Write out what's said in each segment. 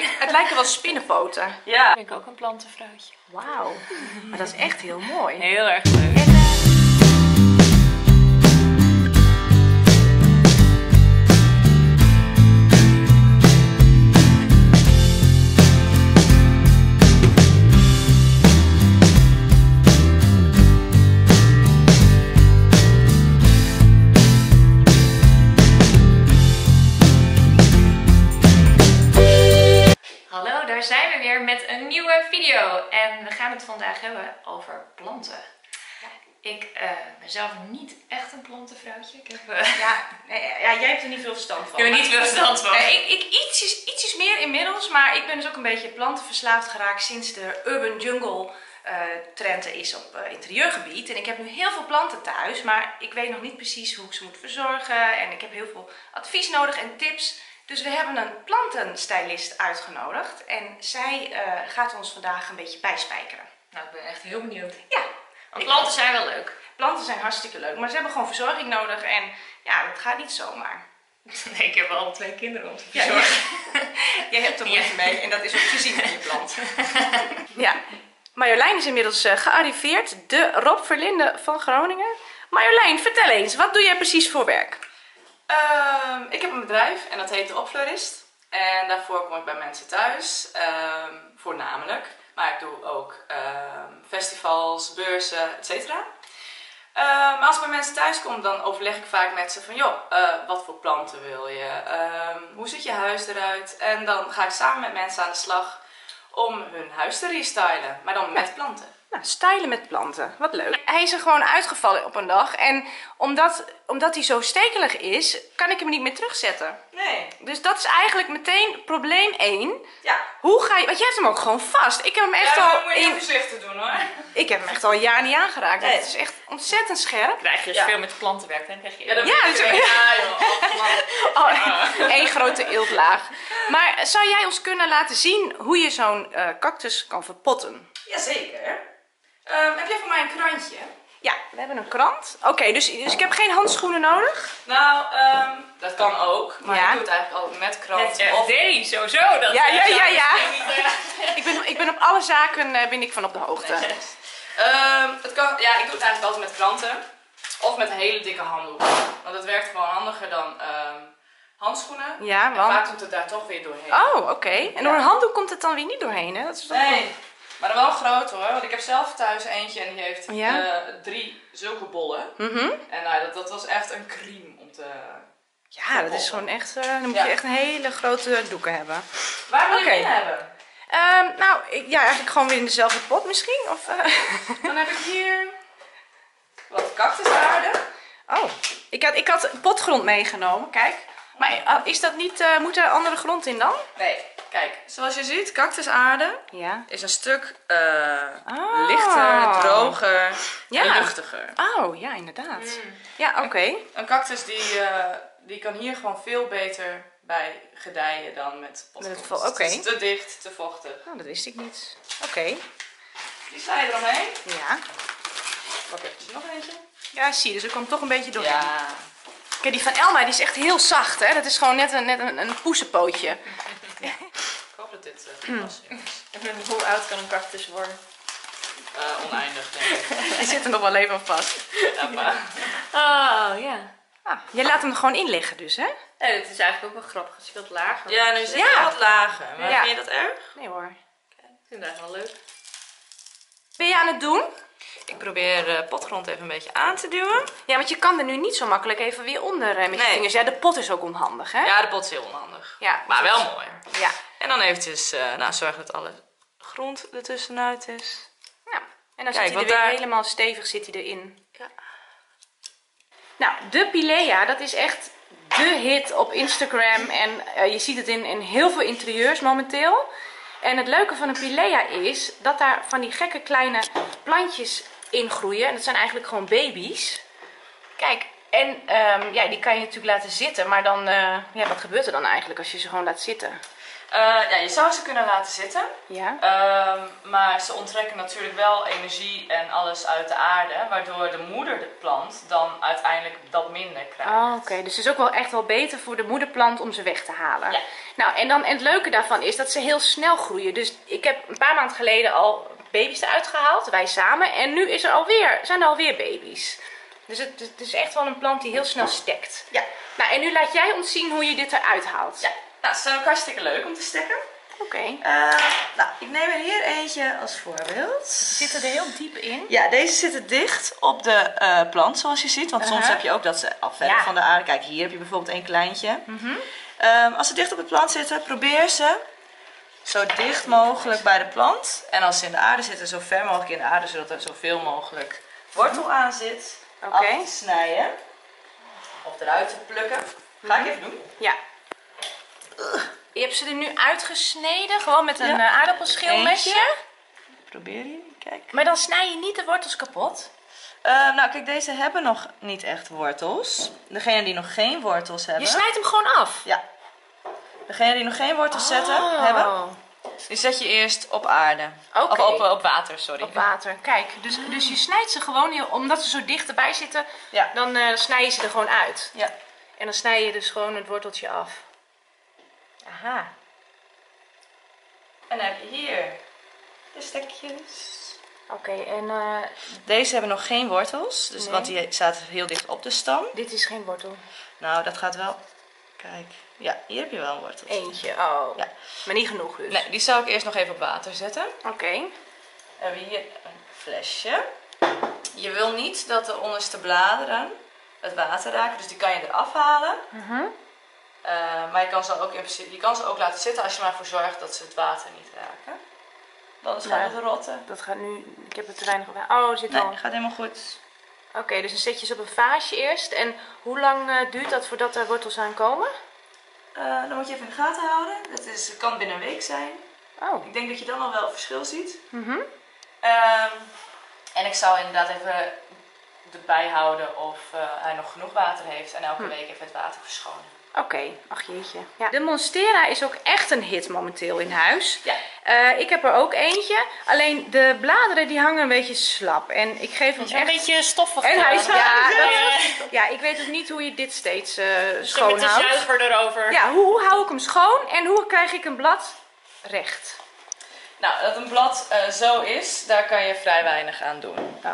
zijn. Het lijken wel spinnenpoten. Ja. Ben ik ook een plantenvrouwtje. Wauw. Maar dat is echt heel mooi. Heel erg leuk. Met een nieuwe video. En we gaan het vandaag hebben over planten. Ik eh, ben zelf niet echt een plantenvrouwtje. Ik heb, eh, ja, nee, ja, jij hebt er niet veel verstand van. Ik heb er niet veel verstand van. Nee, ik, ik ietsjes, ietsjes meer inmiddels, maar ik ben dus ook een beetje plantenverslaafd geraakt sinds de urban jungle eh, trend is op eh, interieurgebied. En ik heb nu heel veel planten thuis, maar ik weet nog niet precies hoe ik ze moet verzorgen. En ik heb heel veel advies nodig en tips. Dus we hebben een plantenstylist uitgenodigd en zij eh, gaat ons vandaag een beetje bijspijkeren. Nou, ik ben echt heel benieuwd. Ja, Want planten zijn wel leuk. planten zijn hartstikke leuk, maar ze hebben gewoon verzorging nodig en ja, dat gaat niet zomaar. Nee, ik heb al twee kinderen om te Ja, verzorgen. Jij hebt er moeite mee en dat is ook te zien aan je plant. ja, Marjolein is inmiddels eh, gearriveerd, de Rob Verlinde van Groningen. Marjolein, vertel eens, wat doe jij precies voor werk? Ehm, ik heb een bedrijf en dat heet De Opfleurist. En daarvoor kom ik bij mensen thuis, ehm, voornamelijk. Maar ik doe ook ehm, festivals, beurzen, et cetera. Ehm, maar als ik bij mensen thuis kom, dan overleg ik vaak met ze van... joh, eh, wat voor planten wil je? Hoe ziet je huis eruit? En dan ga ik samen met mensen aan de slag om hun huis te restylen. Maar dan met planten. Nou, stylen met planten, wat leuk. Hij is er gewoon uitgevallen op een dag en omdat, omdat hij zo stekelig is, kan ik hem niet meer terugzetten. Nee. Dus dat is eigenlijk meteen probleem 1. Ja. Hoe ga je, want jij hebt hem ook gewoon vast. Ik heb hem echt Ja, al moet je in, voorzichtig doen hoor. ik heb hem echt al een jaar niet aangeraakt. Nee. Het is echt ontzettend scherp. Krijg je dus Ja. veel met planten werkt, dan krijg je... Ja, dat ja joh. Oh, één grote eeltlaag. Maar zou jij ons kunnen laten zien hoe je zo'n eh, cactus kan verpotten? Jazeker. Ehm heb jij voor mij een krantje? Ja, we hebben een krant. Oké, dus, dus ik heb geen handschoenen nodig. Nou, ehm, dat kan ook. Maar Ja. ik doe het eigenlijk altijd met krant. Het of- FD, sowieso. Dat Ja, ja, ja, ja. ja. Ik ben, ik ben op alle zaken eh, ben ik van op de hoogte. Ehm, het kan, ja, ik doe het eigenlijk altijd met kranten. Of met een hele dikke handdoek. Want het werkt gewoon handiger dan ehm, handschoenen. Ja, En want... vaak doet het daar toch weer doorheen. Oh, oké. En door een handdoek komt het dan weer niet doorheen, hè? Dat is toch Nee, maar dan wel groot hoor. Want ik heb zelf thuis eentje en die heeft Ja? eh, drie zulke bollen. Mhm. En nou, dat, dat was echt een crime om te... Ja, dat is gewoon echt... eh, dan moet Ja. je echt een hele grote doeken hebben. Waar wil je hem in hebben? Ehm, nou, ik- ja, eigenlijk gewoon weer in dezelfde pot misschien. Of, eh, Dan heb ik hier wat cactusaarde. Oh, ik had, ik had potgrond meegenomen, kijk. Maar is dat niet... moet er andere grond in dan? Nee, kijk, zoals je ziet, cactusaarde Ja. is een stuk eh, Ah. lichter, droger Ja. en luchtiger. Oh, ja, inderdaad. Ja, oké. Een cactus die, eh, die kan hier gewoon veel beter bij gedijen dan met potgrond. Met het vo- oké. Het is te dicht, te vochtig. Nou, dat wist ik niet. Oké. Die sla je eromheen. Ja. Pak eventjes nog eentje. Ja, zie je, dus er komt toch een beetje doorheen. Ja. Kijk, die van Elma die is echt heel zacht, hè? Dat is gewoon net een, net een, een poesenpootje. Ik hoop dat dit eh, goed was. En hoe oud kan een cactus worden? Eh, oneindig, denk ik. Die zit er nog wel even vast. Ja, maar- Oh, ja. Ah, jij laat hem er gewoon in liggen dus, hè? Nee, het is eigenlijk ook wel grappig. Het is wat lager. ja, nu zit Ja. je wat lager. Maar Ja. vind je dat erg? Nee hoor. Ik vind het eigenlijk wel leuk. Ben je aan het doen? Ik probeer eh, potgrond even een beetje aan te duwen. Ja, want je kan er nu niet zo makkelijk even weer onder eh, met je Nee. vingers. Ja, de pot is ook onhandig, hè? Ja, de pot is heel onhandig. Ja, Maar wel mooi. Ja. En dan eventjes eh nou, zorgen dat alle grond er tussenuit is. ja. En dan Kijk, zit hij er weer daar- helemaal stevig zit hij erin. Ja. Nou, de Pilea, dat is echt de hit op Instagram. En je ziet het in, in heel veel interieurs momenteel. En het leuke van een Pilea is dat daar van die gekke kleine plantjes in groeien. En dat zijn eigenlijk gewoon baby's. Kijk, en ehm, ja, die kan je natuurlijk laten zitten. Maar dan, eh, ja, wat gebeurt er dan eigenlijk als je ze gewoon laat zitten? Eh, ja, je zou ze kunnen laten zitten. Ja. Ehm, maar ze onttrekken natuurlijk wel energie en alles uit de aarde. Waardoor de moeder de plant dan uiteindelijk dat minder krijgt. Oh, Oké, dus het is ook wel echt wel beter voor de moederplant om ze weg te halen. Ja. Nou, en, dan, en het leuke daarvan is dat ze heel snel groeien. Dus ik heb een paar maanden geleden al baby's eruit gehaald, wij samen. En nu is er alweer, zijn er alweer baby's. Dus het, het is echt wel een plant die heel snel stekt. Ja. Nou, en nu laat jij ons zien hoe je dit eruit haalt. Ja, nou, ze zijn ook hartstikke leuk om te stekken. Oké. Eh, nou, ik neem er hier eentje als voorbeeld. Ze zitten er heel diep in. Ja, deze zitten dicht op de eh, plant, zoals je ziet. Want soms Uh-huh. heb je ook dat ze al verder Ja. van de aarde... Kijk, hier heb je bijvoorbeeld een kleintje. Ehm, als ze dicht op de plant zitten, probeer ze zo dicht mogelijk bij de plant. En als ze in de aarde zitten, zo ver mogelijk in de aarde, zodat er zoveel mogelijk wortel aan zit. Oké. Af te snijden. Of eruit te plukken. Ga ik even doen. Ja. Je hebt ze er nu uitgesneden, gewoon met een Ja. eh, aardappelschilmesje. Probeer je, kijk. Maar dan snij je niet de wortels kapot. Eh, nou, kijk, deze hebben nog niet echt wortels. Degene die nog geen wortels hebben. Je snijdt hem gewoon af. Ja. Degene die nog geen wortels zetten, Oh. hebben, die zet je eerst op aarde. Oké. Of op, op water, sorry. Op water. Kijk, dus, dus je snijdt ze gewoon, omdat ze zo dicht erbij zitten, Ja. dan eh, snij je ze er gewoon uit. Ja. En dan snij je dus gewoon het worteltje af. Aha. En dan heb je hier de stekjes. Oké, en eh, Deze hebben nog geen wortels, dus, Nee. want die zaten heel dicht op de stam. dit is geen wortel. Nou, dat gaat wel. Kijk. Ja, hier heb je wel een wortel. Eentje, oh. Ja. Maar niet genoeg dus. Nee, die zou ik eerst nog even op water zetten. Oké. Dan hebben we hier een flesje. Je wil niet dat de onderste bladeren het water raken, dus die kan je eraf halen. Mhm. Eh, maar je kan, ze ook in principe, je kan ze ook laten zitten als je maar ervoor zorgt dat ze het water niet raken. Anders gaat Ja. het rotten. Dat gaat nu, ik heb er te weinig op. Oh, zit Nee, al. gaat helemaal goed. Oké, dus dan zet je ze op een vaasje eerst. En hoe lang eh, duurt dat voordat er wortels aankomen? Eh, dan moet je even in de gaten houden. Dat is, het kan binnen een week zijn. Oh. Ik denk dat je dan al wel verschil ziet. Mhm. Ehm, en ik zou inderdaad even erbij houden of eh, hij nog genoeg water heeft. En elke Hm. week even het water verschonen. Oké, ach jeetje. Ja. De Monstera is ook echt een hit momenteel in huis. Ja. Eh, ik heb er ook eentje. Alleen de bladeren die hangen een beetje slap. En ik geef hem Een echt... beetje stoffig. En hij is... Ja, Ja, dat- ja, ik weet ook niet hoe je dit steeds eh Misschien met schoon de houdt. zuiger erover. Ja, hoe, hoe hou ik hem schoon en hoe krijg ik een blad recht? Nou, dat een blad eh, zo is, daar kan je vrij weinig aan doen. Oh,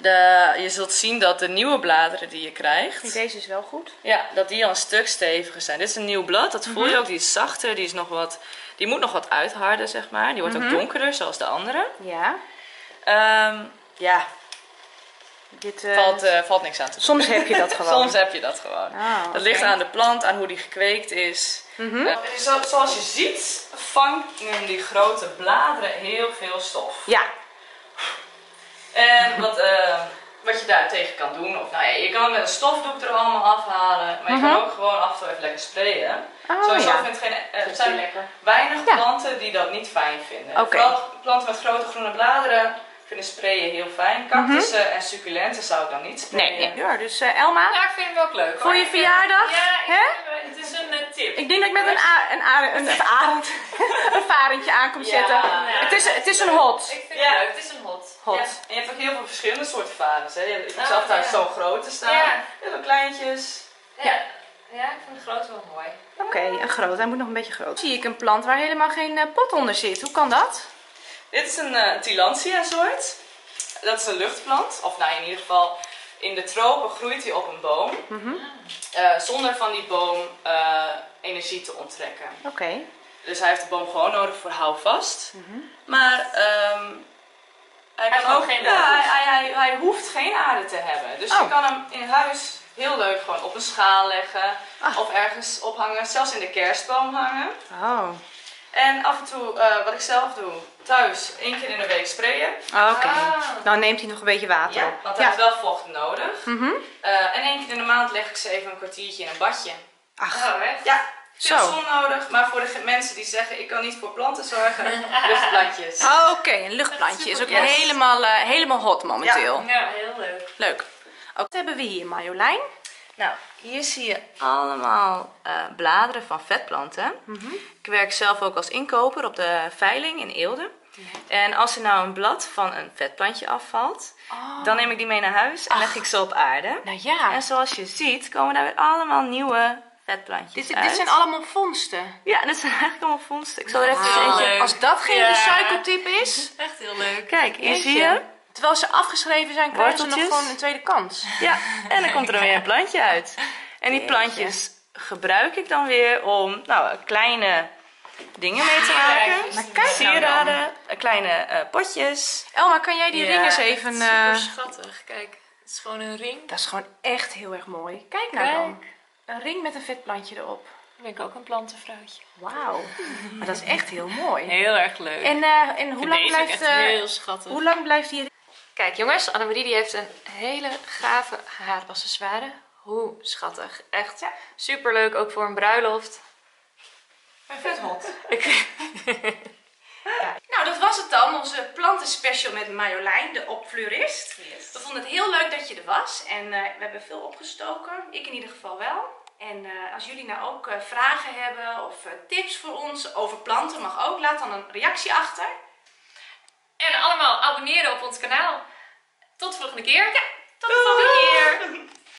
De, je zult zien dat de nieuwe bladeren die je krijgt, deze is wel goed. ja, dat die al een stuk steviger zijn. Dit is een nieuw blad, dat voel je ook. Die is zachter, die, is nog wat, die moet nog wat uitharden, zeg maar. Die wordt ook donkerder, zoals de andere. Ja, Ehm, ja, dit... eh, valt, eh, valt niks aan te doen. Soms heb je dat gewoon. Soms heb je dat gewoon. Oh, Dat ligt aan de plant, aan hoe die gekweekt is. Mhm. Eh, zo, zoals je ziet, vangt in die grote bladeren heel veel stof. Ja, En wat, eh, wat je daar tegen kan doen, of nou ja, je kan het met een stofdoek er allemaal afhalen, maar je kan ook gewoon af en toe even lekker sprayen. Mhm. Oh, Sowieso ja. vindt geen, eh, er zijn lekker. weinig Ja. planten die dat niet fijn vinden. Oké. Vooral planten met grote groene bladeren vinden sprayen heel fijn. Cactussen en succulenten zou ik dan niet sprayen. Mhm. nee. Ja, dus eh, Elma, Ja, ik vind hem ook leuk. voor je verjaardag? Ja, ik Hè? het is een tip. Ik denk dat ik met een, een, een, een, varentje aan kom Ja, zetten. ja, het, is, het is een hot. Ik vind Ja. het leuk. Het is een hot. Hot. Ja, en je hebt ook heel veel verschillende soorten varens. Hè. Ik heb Oh, zelf thuis ja. zo'n grote staan. Ja. Heel veel kleintjes. Ja. Ja, ik vind de grote wel mooi. Oké, een groot. Hij moet nog een beetje groot. Zie ik een plant waar helemaal geen eh, pot onder zit. Hoe kan dat? Dit is een eh Tillandsia soort. Dat is een luchtplant. Of nou in ieder geval in de tropen groeit hij op een boom. Mhm. eh, zonder van die boom eh, energie te onttrekken. Oké. Dus hij heeft de boom gewoon nodig voor houvast. Mhm. Maar ehm, ook ook, geen ja, nodig. hij, hij, hij, hij hoeft geen aarde te hebben. Dus Oh. je kan hem in huis heel leuk gewoon op een schaal leggen. Ah. Of ergens ophangen. Zelfs in de kerstboom hangen. Oh. En af en toe, eh, wat ik zelf doe, thuis één keer in de week sprayen. Oké. Ah. Dan neemt hij nog een beetje water Ja, op. want hij heeft wel vocht nodig. Mhm. Eh, en één keer in de maand leg ik ze even een kwartiertje in een badje. Ach, Oh? Ja, veel Zo. zon nodig. Maar voor de mensen die zeggen, ik kan niet voor planten zorgen, luchtplantjes. Oh, oké. Een luchtplantje is ook Yes. helemaal, eh, helemaal hot momenteel. Ja, heel leuk. Leuk. Ook wat hebben we hier, Marjolein? Nou, hier zie je allemaal eh, bladeren van vetplanten. Ik werk zelf ook als inkoper op de veiling in Eelde. En als er nou een blad van een vetplantje afvalt, dan neem ik die mee naar huis en leg ik ze op aarde. Nou ja, En zoals je ziet komen daar weer allemaal nieuwe vetplantjes dit, uit. dit zijn allemaal vondsten. Ja, dat zijn eigenlijk allemaal vondsten. Ik zal er even Wauw. eentje... Als dat geen Ja. recycletip is, Echt heel leuk. Kijk, hier zie je. terwijl ze afgeschreven zijn, krijgen ze nog gewoon een tweede kans. Ja, en dan komt er dan weer een plantje uit. En die plantjes gebruik ik dan weer om nou, kleine dingen mee te maken. Maar kijk nou Sieraden, eh, kleine eh, potjes. Elma, kan jij die Ja, ring eens even... Super eh, schattig. Kijk, het is gewoon een ring. Dat is gewoon echt heel erg mooi. Kijk nou Kijk. dan. Een ring met een vetplantje erop. Dan ben ik ook een plantenvrouwtje. Wauw. Maar dat is echt heel mooi. Heel erg leuk. En, eh, en hoe, lang blijft, eh, heel schattig. hoe lang blijft die Kijk jongens, Annemarie die heeft een hele gave haaraccessoire. Hoe schattig. Echt Ja. super leuk, ook voor een bruiloft. vet hot? Ik- Nou, dat was het dan. Onze plantenspecial met Marjolein, de opfleurist. We vonden het heel leuk dat je er was. En eh, we hebben veel opgestoken. Ik in ieder geval wel. En eh, als jullie nou ook eh, vragen hebben of eh, tips voor ons over planten, mag ook. Laat dan een reactie achter. En allemaal abonneren op ons kanaal. Tot de volgende keer.